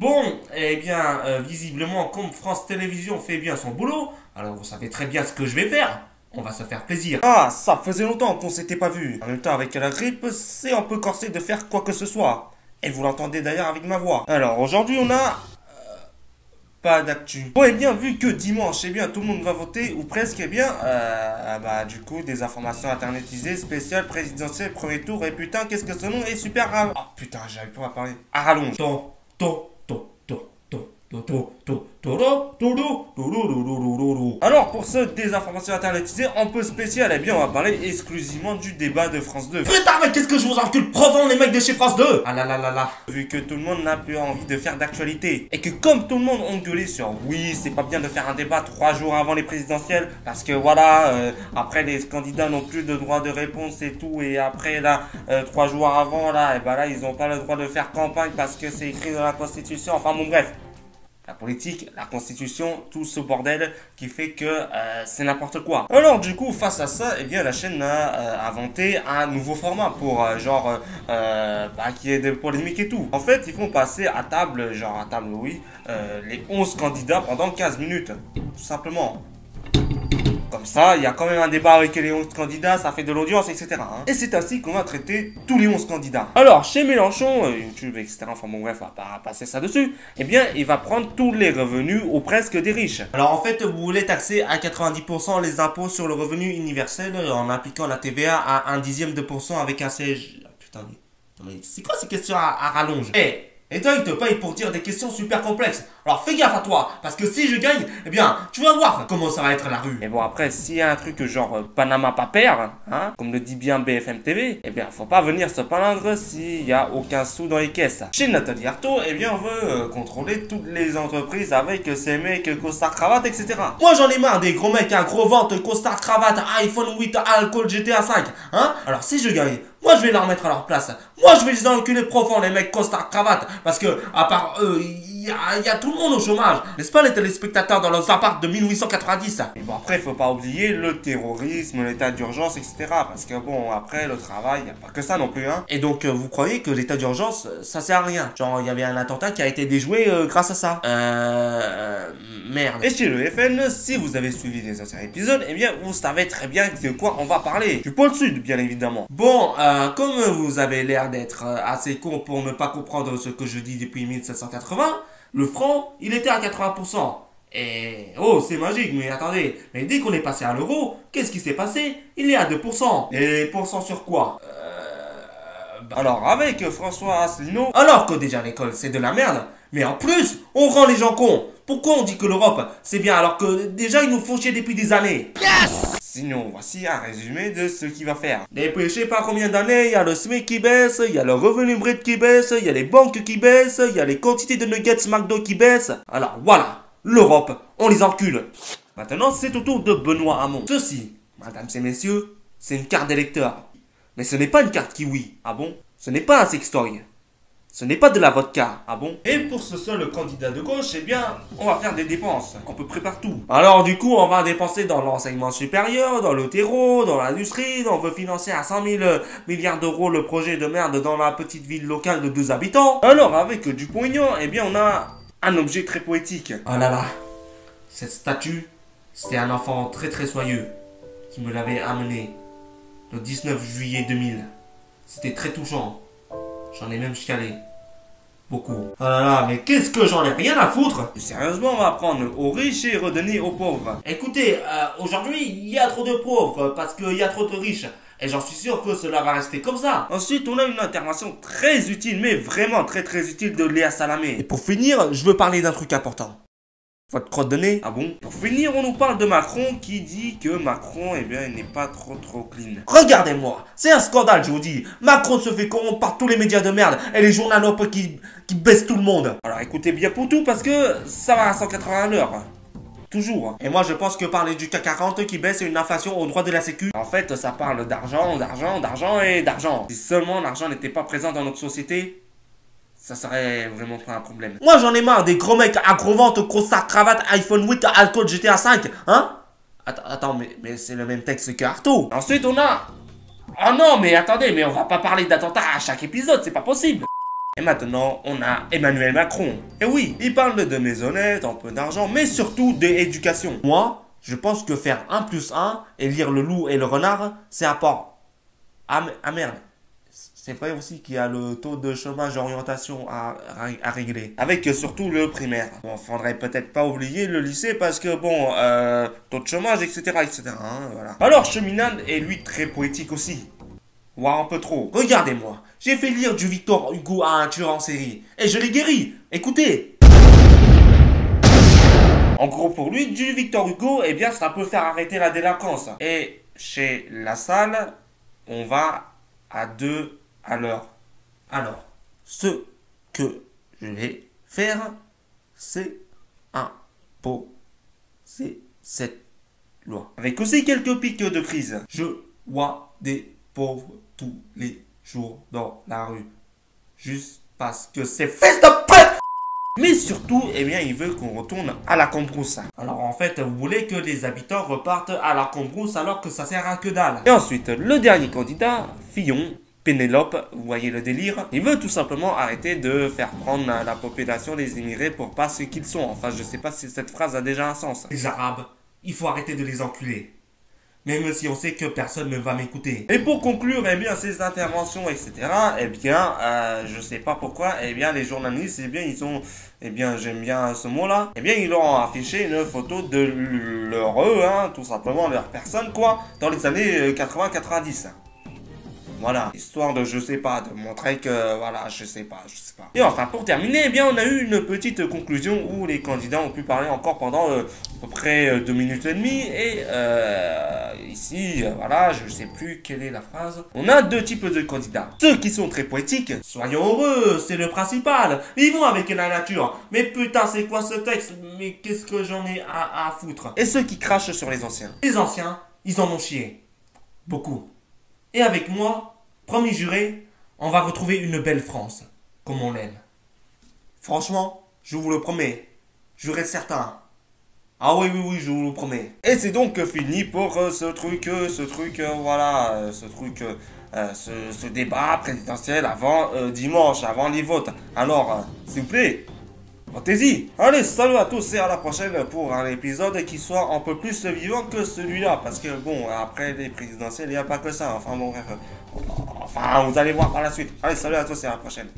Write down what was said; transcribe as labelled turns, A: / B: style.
A: Bon, eh bien, euh, visiblement, comme France Télévisions fait bien son boulot, alors vous savez très bien ce que je vais faire. On va se faire plaisir.
B: Ah, ça faisait longtemps qu'on s'était pas vu. En même temps, avec la grippe, c'est un peu corsé de faire quoi que ce soit. Et vous l'entendez d'ailleurs avec ma voix. Alors, aujourd'hui, on a... euh, pas d'actu. Bon, et bien, vu que dimanche, eh bien, tout le monde va voter, ou presque, eh bien, euh, bah, du coup, des informations internetisées, spéciales, présidentielles, premier tour, et putain, qu'est-ce que ce nom est super rare. Oh, putain, j'arrive pas à parler. À rallonge.
A: To, to,
B: Alors, pour ce désinformation internetisée, un peu spécial, eh bien, on va parler exclusivement du débat de France 2.
A: Putain, mais qu'est-ce que je vous encule profond, les mecs de chez France 2
B: Ah là là là là. Vu que tout le monde n'a plus envie de faire d'actualité et que comme tout le monde ont gueulé sur oui c'est pas bien de faire un débat trois jours avant les présidentielles parce que voilà euh, après les candidats n'ont plus de droit de réponse et tout et après là euh, trois jours avant là et ben là ils ont pas le droit de faire campagne parce que c'est écrit dans la constitution. Enfin bon bref la politique, la constitution, tout ce bordel qui fait que euh, c'est n'importe quoi. Alors du coup, face à ça, eh bien la chaîne a euh, inventé un nouveau format pour euh, genre bah, qui est des polémiques et tout. En fait, ils font passer à table, genre à table oui, les 11 candidats pendant 15 minutes, tout simplement. Comme ça, il y a quand même un débat avec les 11 candidats, ça fait de l'audience, etc. hein. Et c'est ainsi qu'on va traiter tous les 11 candidats. Alors, chez Mélenchon, euh, YouTube, etc., enfin bon bref, on va pas passer ça dessus, eh bien, il va prendre tous les revenus ou presque des riches.
A: Alors en fait, vous voulez taxer à 90% les impôts sur le revenu universel euh, en appliquant la TVA à un dixième de pourcent avec un siège... Putain, mais, mais c'est quoi ces questions à, à rallonge? Eh et toi, il te paye pour dire des questions super complexes. Alors fais gaffe à toi, parce que si je gagne, eh bien, tu vas voir comment ça va être la rue.
B: Et bon, après, s'il y a un truc genre euh, Panama Papère, hein, comme le dit bien BFM TV, eh bien, faut pas venir se plaindre s'il y a aucun sou dans les caisses. Chez Nathalie Arthaud, eh bien, on veut euh, contrôler toutes les entreprises avec euh, ces mecs costard cravate, etc.
A: Moi j'en ai marre des gros mecs à gros ventes, costard, cravate, iPhone 8, alcool, GTA 5. Hein Alors si je gagne, moi je vais leur mettre à leur place. Moi je vais les enculer profond les mecs costard, cravate. Parce que à part eux, il y a, il y a tout le monde au chômage. N'est-ce pas les téléspectateurs dans leurs apparts de 1890
B: Et bon, après, faut pas oublier le terrorisme, l'état d'urgence, etc. Parce que bon, après, le travail, y a pas que ça non plus, hein.
A: Et donc euh, vous croyez que l'état d'urgence, euh, ça sert à rien? Genre il y avait un attentat qui a été déjoué euh, grâce à ça. Euh... Merde.
B: Et chez le FN, si vous avez suivi les anciens épisodes, eh bien, vous savez très bien de quoi on va parler. Du pôle sud, bien évidemment.
A: Bon, euh, comme vous avez l'air d'être euh, assez con pour ne pas comprendre ce que je dis depuis 1780, le franc, il était à 80%. Et oh, c'est magique, mais attendez, mais dès qu'on est passé à l'euro, qu'est-ce qui s'est passé? Il est à 2%. Et pourcent sur quoi? Euh, bah,
B: Alors, avec François Asselineau,
A: Alors que déjà l'école c'est de la merde, mais en plus, on rend les gens cons. Pourquoi on dit que l'Europe c'est bien alors que déjà ils nous font chier depuis des années?
B: Sinon, voici un résumé de ce qu'il va faire.
A: Depuis je pas combien d'années, il y a le SMIC qui baisse, il y a le revenu brut qui baisse, il y a les banques qui baissent, il y a les quantités de nuggets McDo qui baissent. Alors voilà, l'Europe, on les encule. Maintenant, c'est au tour de Benoît Hamon. Ceci, mesdames et messieurs, c'est une carte d'électeur. Mais ce n'est pas une carte kiwi, ah bon? Ce n'est pas un sextoy. Ce n'est pas de la vodka, ah bon
B: Et pour ce seul candidat de gauche, eh bien, on va faire des dépenses, à peu près partout.
A: Alors du coup, on va dépenser dans l'enseignement supérieur, dans le terreau, dans l'industrie, on veut financer à 100 000 milliards d'euros le projet de merde dans la petite ville locale de deux habitants.
B: Alors, avec du pognon, eh bien, on a un objet très poétique.
A: Oh là là, cette statue, c'était un enfant très très soyeux qui me l'avait amené le 19 juillet 2000. C'était très touchant. J'en ai même chialé. Beaucoup. Oh là là, mais qu'est-ce que j'en ai rien à foutre
B: Sérieusement, on va prendre aux riches et redonner aux pauvres.
A: Écoutez, euh, aujourd'hui, il y a trop de pauvres parce qu'il y a trop de riches. Et j'en suis sûr que cela va rester comme ça.
B: Ensuite, on a une intervention très utile, mais vraiment très très utile de Léa Salamé.
A: Et pour finir, je veux parler d'un truc important.
B: Votre crotte de nez Ah bon Pour finir, on nous parle de Macron qui dit que Macron, eh bien, il n'est pas trop trop clean.
A: Regardez-moi, c'est un scandale, je vous dis. Macron se fait corrompre par tous les médias de merde et les journalopes qui, qui baissent tout le monde.
B: Alors écoutez bien pour tout parce que ça va à 180 à l'heure. Toujours.
A: Et moi, je pense que parler du CAC 40 qui baisse une inflation au droit de la sécu.
B: En fait, ça parle d'argent, d'argent, d'argent et d'argent. Si seulement l'argent n'était pas présent dans notre société, ça serait vraiment pas un problème.
A: Moi, j'en ai marre des gros mecs à gros ventes, costard, cravate, iPhone 8, alcool, GTA 5, hein? Attends, attends, mais, mais c'est le même texte que Arto.
B: Ensuite, on a... Oh non, mais attendez, mais on va pas parler d'attentats à chaque épisode, c'est pas possible. Et maintenant, on a Emmanuel Macron. Et oui, il parle de maisonnettes, un peu d'argent, mais surtout d'éducation.
A: Moi, je pense que faire 1 plus 1 et lire le loup et le renard, c'est apport. Ah, ah merde. C'est vrai aussi qu'il y a le taux de chômage d'orientation à, à, régler.
B: Avec surtout le primaire. Bon, faudrait peut-être pas oublier le lycée parce que bon, euh, taux de chômage, etc. etc. Hein, voilà. Alors, Cheminade est lui très poétique aussi. Voire un peu trop.
A: Regardez-moi, j'ai fait lire du Victor Hugo à un tueur en série. Et je l'ai guéri. Écoutez.
B: En gros, pour lui, du Victor Hugo, eh bien, ça peut faire arrêter la délinquance. Et chez la salle, on va à deux alors,
A: alors, ce que je vais faire, c'est imposer cette loi.
B: Avec aussi quelques pics de crise.
A: Je vois des pauvres tous les jours dans la rue. Juste parce que c'est fait de prête
B: mais surtout, eh bien, il veut qu'on retourne à la Cambrousse.
A: Alors en fait, vous voulez que les habitants repartent à la Cambrousse alors que ça sert à que dalle.
B: Et ensuite, le dernier candidat, Fillon, Pénélope, vous voyez le délire Il veut tout simplement arrêter de faire prendre la population des immigrés pour pas ce qu'ils sont. Enfin, je sais pas si cette phrase a déjà un sens.
A: Les Arabes, il faut arrêter de les enculer. Même si on sait que personne ne va m'écouter.
B: Et pour conclure, eh bien, ces interventions, etc., eh bien, euh, je sais pas pourquoi, eh bien, les journalistes, eh bien, ils ont, eh bien, j'aime bien ce mot-là, eh bien, ils leur ont affiché une photo de leur eux, hein, tout simplement, leur personne, quoi, dans les années 80-90. Euh, voilà, histoire de, je sais pas, de montrer que, voilà, je sais pas, je sais pas. Et enfin, pour terminer, eh bien, on a eu une petite conclusion où les candidats ont pu parler encore pendant euh, à peu près euh, deux minutes et demie. Et euh, ici, voilà, je sais plus quelle est la phrase. On a deux types de candidats. Ceux qui sont très poétiques.
A: Soyons heureux, c'est le principal. Vivons avec la nature. Mais putain, c'est quoi ce texte? Mais qu'est-ce que j'en ai à, foutre?
B: Et ceux qui crachent sur les anciens.
A: Les anciens, ils en ont chié. Beaucoup. Et avec moi, promis juré, on va retrouver une belle France, comme on l'aime. Franchement, je vous le promets, jurez certain. Ah oui, oui, oui, je vous le promets.
B: Et c'est donc fini pour euh, ce truc, euh, ce truc, euh, voilà, ce truc, ce, débat présidentiel avant dimanche, avant les votes. Alors, s'il vous plaît, Votez-y Allez, salut à tous et à la prochaine pour un épisode qui soit un peu plus vivant que celui-là. Parce que bon, après les présidentielles, il n'y a pas que ça. Enfin bon, bref. Enfin, vous allez voir par la suite. Allez, salut à tous et à la prochaine.